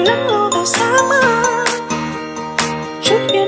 Bilang love gak